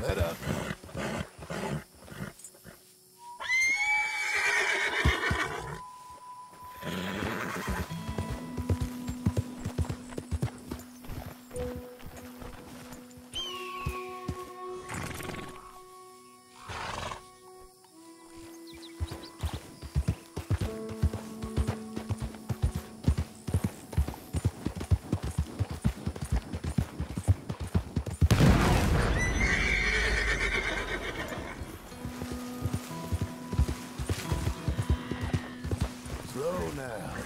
Let up. Slow now.